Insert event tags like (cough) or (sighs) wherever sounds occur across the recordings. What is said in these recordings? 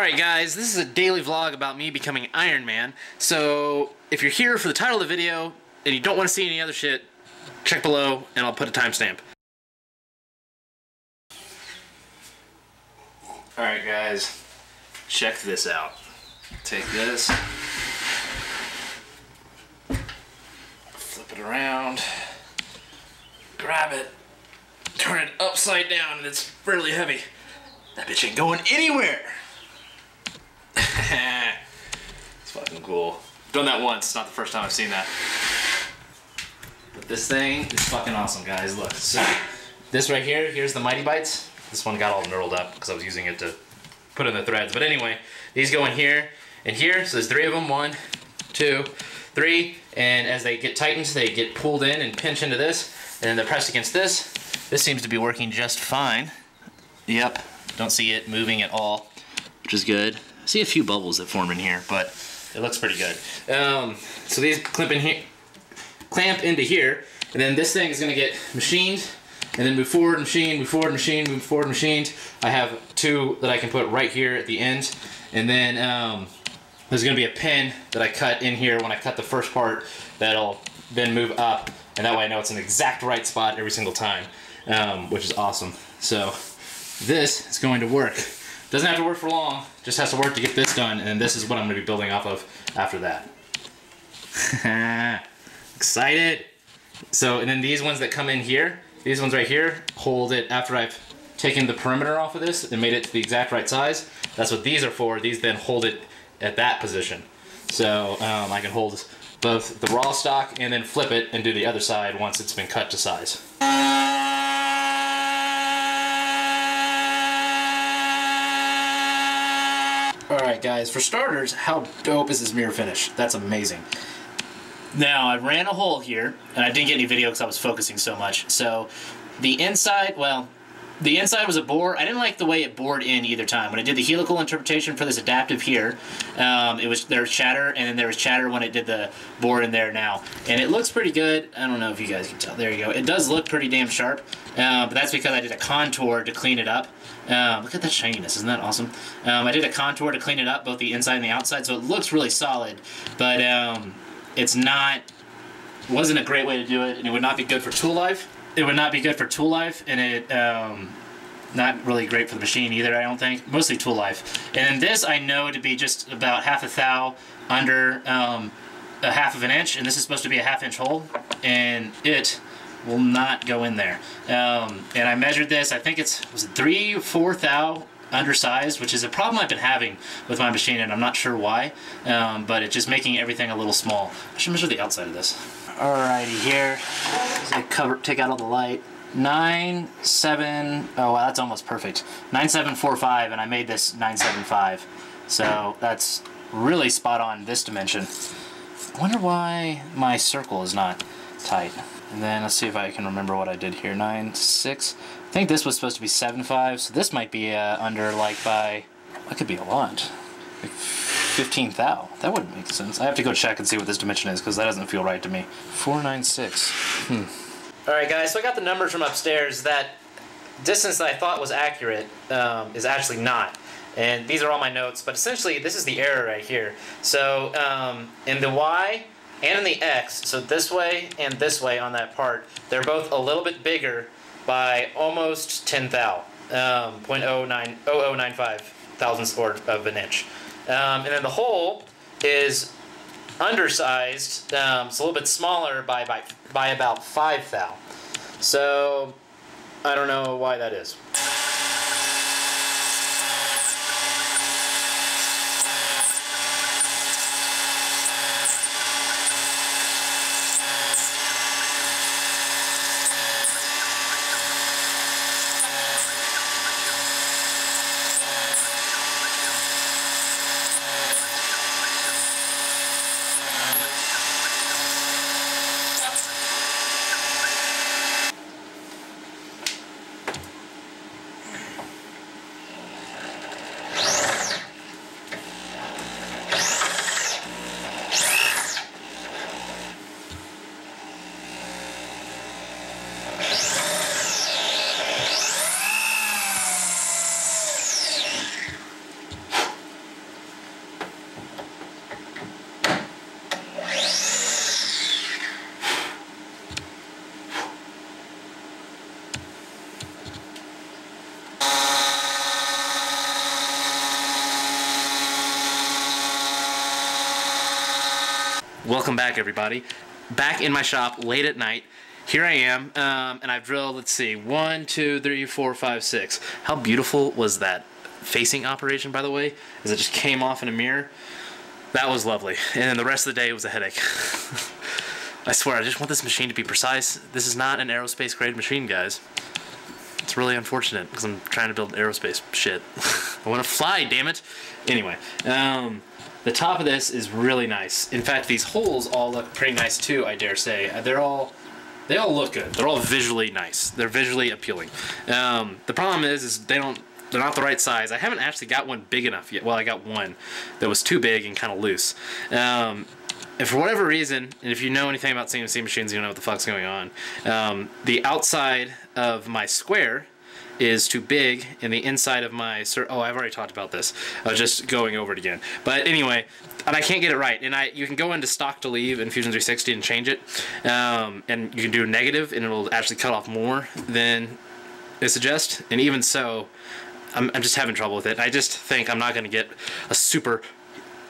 Alright guys, this is a daily vlog about me becoming Iron Man. So if you're here for the title of the video and you don't want to see any other shit, check below and I'll put a timestamp. Alright guys, check this out. Take this, flip it around, grab it, turn it upside down and it's fairly heavy. That bitch ain't going anywhere. (laughs) it's fucking cool. Done that once, not the first time I've seen that. But this thing is fucking awesome, guys. Look, so this right here, here's the Mitee-Bites. This one got all knurled up because I was using it to put in the threads. But anyway, these go in here and here. So there's three of them. One, two, three. And as they get tightened, they get pulled in and pinch into this. And then they're pressed against this. This seems to be working just fine. Yep, don't see it moving at all, which is good. See a few bubbles that form in here, but it looks pretty good. Um, so these clamp in here, clamp into here, and then this thing is gonna get machined, and then move forward, machine, move forward, machine, move forward, machined. I have two that I can put right here at the end, and then um, there's gonna be a pin that I cut in here when I cut the first part that'll then move up, and that way I know it's an exact right spot every single time, um, which is awesome. So this is going to work. Doesn't have to work for long, just has to work to get this done, and this is what I'm going to be building off of after that. (laughs) Excited! So, and then these ones that come in here, these ones right here, hold it after I've taken the perimeter off of this and made it to the exact right size. That's what these are for. These then hold it at that position. So um, I can hold both the raw stock and then flip it and do the other side once it's been cut to size. Guys, for starters, how dope is this mirror finish? That's amazing. Now, I ran a hole here, and I didn't get any video because I was focusing so much. So, the inside, well, the inside was a bore. I didn't like the way it bored in either time. When I did the helical interpolation for this adaptive here, um, it was there was chatter, and then there was chatter when it did the bore in there now. And it looks pretty good. I don't know if you guys can tell. There you go. It does look pretty damn sharp, uh, but that's because I did a contour to clean it up. Um, look at that shininess, isn't that awesome? Um, I did a contour to clean it up, both the inside and the outside, so it looks really solid, but um, it's not, wasn't a great way to do it, and it would not be good for tool life. It would not be good for tool life, and it, um, not really great for the machine either, I don't think. Mostly tool life. And then this I know to be just about half a thou under um, a half of an inch, and this is supposed to be a half inch hole, and it will not go in there. Um, and I measured this, I think it's was it three, four thou undersized, which is a problem I've been having with my machine, and I'm not sure why, um, but it's just making everything a little small. I should measure the outside of this. Alrighty, here, I cover, take out all the light. Nine seven. Oh wow, that's almost perfect. Nine seven four five, and I made this nine seven five. So that's really spot on this dimension. I wonder why my circle is not tight. And then let's see if I can remember what I did here. 9, 6. I think this was supposed to be 7, 5, so this might be uh, under like by, that could be a lot. Like 15 thou. That wouldn't make sense. I have to go check and see what this dimension is because that doesn't feel right to me. 496. Hmm. Alright guys, so I got the numbers from upstairs. That distance that I thought was accurate um, is actually not. And these are all my notes, but essentially this is the error right here. So um, in the Y, and in the X, so this way and this way on that part, they're both a little bit bigger by almost 10 thou, um, 0.09, 0095 thousandths of an inch. Um, and then the hole is undersized, um, it's a little bit smaller by, by, by about 5 thou. So I don't know why that is. Welcome back, everybody. Back in my shop late at night. Here I am, um, and I've drilled, let's see, one, two, three, four, five, six. How beautiful was that facing operation, by the way? As it just came off in a mirror. That was lovely. And then the rest of the day was a headache. (laughs) I swear, I just want this machine to be precise. This is not an aerospace grade machine, guys. It's really unfortunate because I'm trying to build aerospace shit. (laughs) I want to fly, damn it. Anyway, um, the top of this is really nice. In fact, these holes all look pretty nice too, I dare say. They're all, they all look good. They're all visually nice. They're visually appealing. Um, the problem is, is they don't, they're not the right size. I haven't actually got one big enough yet. Well, I got one that was too big and kind of loose. Um, and for whatever reason, and if you know anything about CNC machines, you know what the fuck's going on. Um, the outside of my square is too big, and the inside of my sir. oh, I've already talked about this. I was just going over it again. But anyway, and I can't get it right. And I you can go into stock to leave in Fusion 360 and change it, um, and you can do negative, and it'll actually cut off more than it suggests. And even so, I'm, I'm just having trouble with it. I just think I'm not going to get a super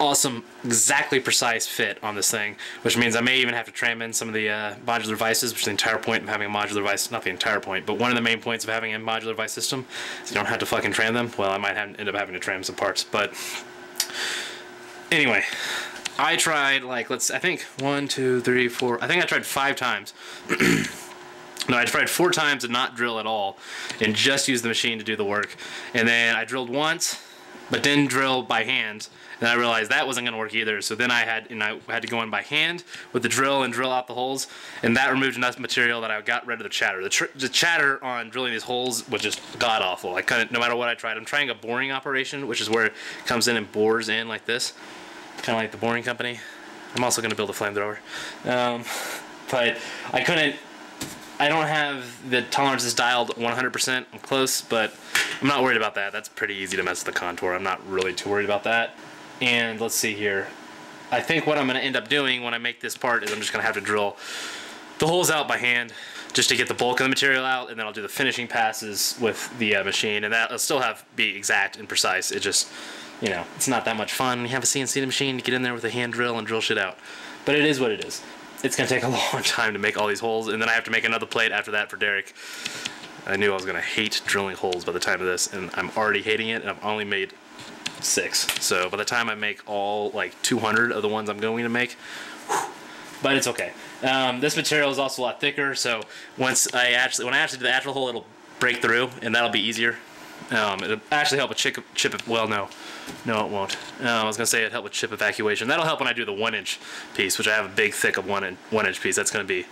awesome, exactly precise fit on this thing, which means I may even have to tram in some of the uh, modular vices, which is the entire point of having a modular vice, not the entire point, but one of the main points of having a modular vice system is you don't have to fucking tram them. Well, I might have, end up having to tram some parts, but anyway, I tried like, let's, I think one, two, three, four, I think I tried five times. (clears throat) No, I tried four times to not drill at all and just use the machine to do the work. And then I drilled once, but didn't drill by hand and I realized that wasn't going to work either. So then I had, and I had to go in by hand with the drill and drill out the holes. And that removed enough material that I got rid of the chatter. The, the chatter on drilling these holes was just god awful. I couldn't, no matter what I tried. I'm trying a boring operation, which is where it comes in and bores in like this. Kind of like the boring company. I'm also going to build a flamethrower. Um, (laughs) but I couldn't I don't have the tolerances dialed 100%. I'm close, but I'm not worried about that. That's pretty easy to mess with the contour. I'm not really too worried about that. And let's see here. I think what I'm going to end up doing when I make this part is I'm just going to have to drill the holes out by hand just to get the bulk of the material out and then I'll do the finishing passes with the uh, machine and that'll still have be exact and precise. It just, you know, it's not that much fun. You have a CNC machine to get in there with a hand drill and drill shit out. But it is what it is. It's to take a (laughs) long time to make all these holes and then I have to make another plate after that for Derek. I knew I was to hate drilling holes by the time of this and I'm already hating it and I've only made six. So by the time I make all like 200 of the ones I'm going to make, whew, but it's okay. Um, this material is also a lot thicker, so once I actually, when I actually do the actual hole, it'll break through, and that'll be easier. Um, it'll actually help with chip, chip well, no, no it won't. Um, I was gonna say it'd help with chip evacuation. That'll help when I do the one inch piece, which I have a big thick of one, in, one inch piece. That's gonna be,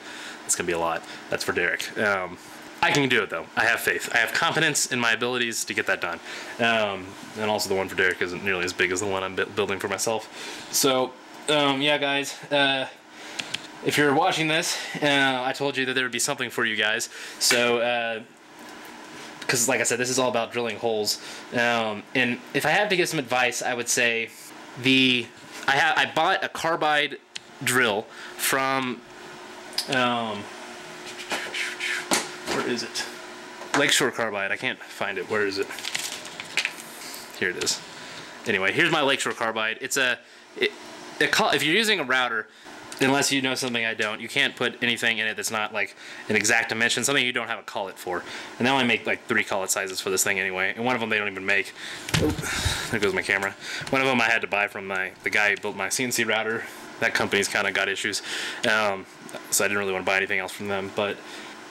that's gonna be a lot. That's for Derek. Um, I can do it though. I have faith. I have confidence in my abilities to get that done. Um, and also the one for Derek isn't nearly as big as the one I'm building for myself. So, um, yeah guys, uh, if you're watching this, uh, I told you that there would be something for you guys. So, because like I said, this is all about drilling holes. Um, and if I had to give some advice, I would say the, I, have I bought a carbide drill from, um, where is it? Lakeshore Carbide. I can't find it. Where is it? Here it is. Anyway, here's my Lakeshore Carbide. It's a, it, it, if you're using a router, unless you know something I don't, you can't put anything in it that's not like an exact dimension, something you don't have a collet for. And they only make like three collet sizes for this thing anyway, and one of them they don't even make. There goes my camera. One of them I had to buy from my the guy who built my CNC router. That company's kind of got issues, um, so I didn't really want to buy anything else from them. But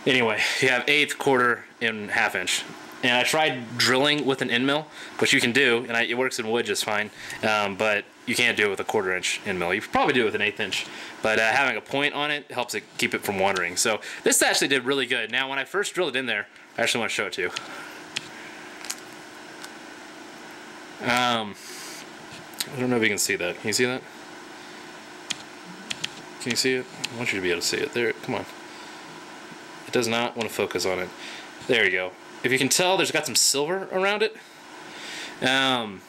Anyway, you have eighth, quarter, and half inch. And I tried drilling with an end mill, which you can do, and I, it works in wood just fine, um, but you can't do it with a quarter inch end mill. You could probably do it with an eighth inch, but uh, having a point on it helps it keep it from wandering. So this actually did really good. Now when I first drilled it in there, I actually want to show it to you. Um, I don't know if you can see that. Can you see that? Can you see it? I want you to be able to see it. There, come on. It does not want to focus on it. There you go. If you can tell, there's got some silver around it. Um,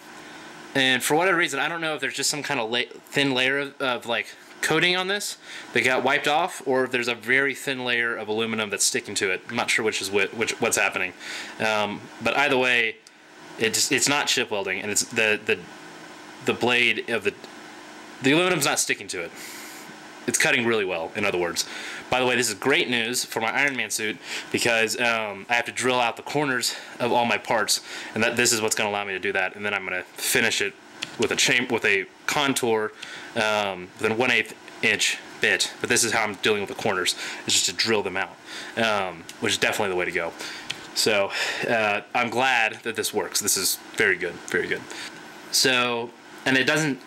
and for whatever reason, I don't know if there's just some kind of la thin layer of, of, like coating on this that got wiped off, or if there's a very thin layer of aluminum that's sticking to it. I'm not sure which is which, which what's happening. Um, but either way, it's it's not chip welding, and it's the the the blade of the the aluminum's not sticking to it. It's cutting really well. In other words, by the way, this is great news for my Iron Man suit because um, I have to drill out the corners of all my parts, and that this is what's going to allow me to do that. And then I'm going to finish it with a chain with a contour um, with a one eighth inch bit. But this is how I'm dealing with the corners. It's just to drill them out, um, which is definitely the way to go. So uh, I'm glad that this works. This is very good, very good. So, and it doesn't,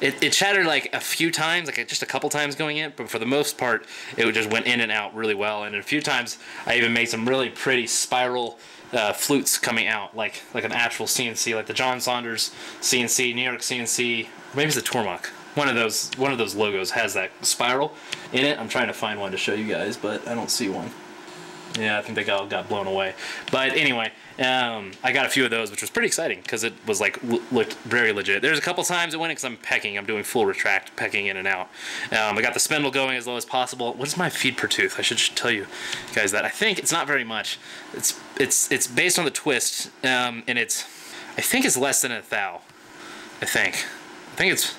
it, it shattered like a few times, like just a couple times going in, but for the most part, it just went in and out really well. And a few times, I even made some really pretty spiral uh, flutes coming out, like like an actual CNC, like the John Saunders CNC, New York CNC, maybe it's the Tormach. One of those one of those logos has that spiral in it. I'm trying to find one to show you guys, but I don't see one. Yeah, I think they all got blown away. But anyway, um, I got a few of those, which was pretty exciting because it was like looked very legit. There's a couple times it went because I'm pecking. I'm doing full retract, pecking in and out. Um, I got the spindle going as low as possible. What is my feed per tooth? I should, should tell you guys that. I think it's not very much. It's it's it's based on the twist, um, and it's I think it's less than a thou. I think. I think it's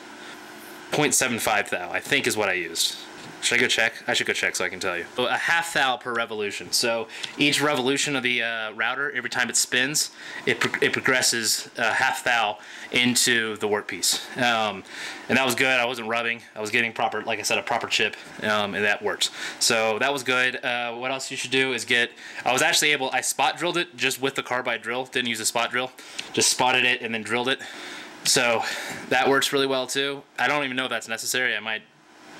0.75 thou. I think is what I used. Should I go check? I should go check so I can tell you. A half thou per revolution. So each revolution of the uh, router, every time it spins, it, pro it progresses a half thou into the workpiece. Um, and that was good. I wasn't rubbing. I was getting proper, like I said, a proper chip, um, and that worked. So that was good. Uh, what else you should do is get, I was actually able, I spot drilled it just with the carbide drill. Didn't use a spot drill. Just spotted it and then drilled it. So that works really well too. I don't even know if that's necessary. I might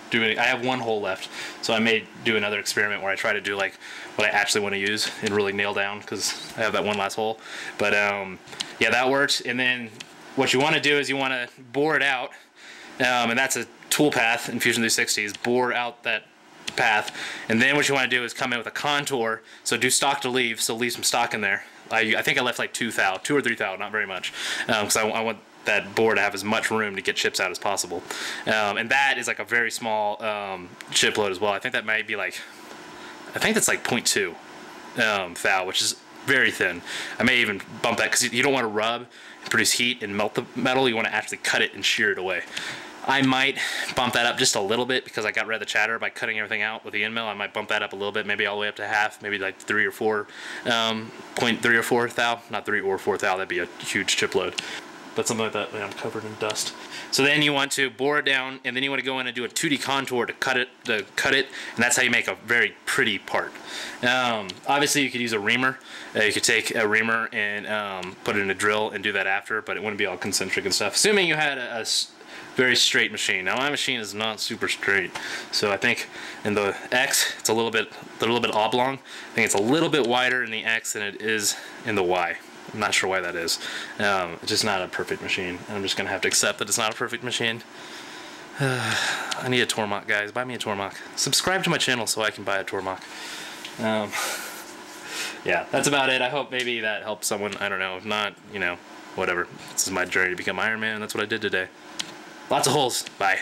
doing. I have one hole left, so I may do another experiment where I try to do like what I actually want to use and really nail down because I have that one last hole. But um, yeah, that works. And then what you want to do is you want to bore it out, um, and that's a tool path in Fusion 360 is bore out that path. And then what you want to do is come in with a contour. So do stock to leave, so leave some stock in there. I, I think I left like two thou, two or three thou, not very much, because um, I, I want that board to have as much room to get chips out as possible. Um, and that is like a very small um, chip load as well. I think that might be like, I think that's like 0.2 um, thou, which is very thin. I may even bump that because you don't want to rub and produce heat and melt the metal. You want to actually cut it and shear it away. I might bump that up just a little bit because I got rid of the chatter by cutting everything out with the end mill. I might bump that up a little bit, maybe all the way up to half, maybe like three or four, um, point three or four thou, not three or four thou. That'd be a huge chip load but something like that. I'm covered in dust. So then you want to bore it down, and then you want to go in and do a 2D contour to cut it, to cut it, and that's how you make a very pretty part. Um, obviously, you could use a reamer. Uh, you could take a reamer and um, put it in a drill and do that after, but it wouldn't be all concentric and stuff. Assuming you had a, a very straight machine. Now my machine is not super straight, so I think in the X it's a little bit a little bit oblong. I think it's a little bit wider in the X than it is in the Y. I'm not sure why that is. Um, it's just not a perfect machine. I'm just going to have to accept that it's not a perfect machine. Uh, (sighs) I need a Tormach, guys. Buy me a Tormach. Subscribe to my channel so I can buy a Tormach. Um, (laughs) yeah, that's about it. I hope maybe that helps someone. I don't know. If not, you know, whatever. This is my journey to become Iron Man. That's what I did today. Lots of holes. Bye.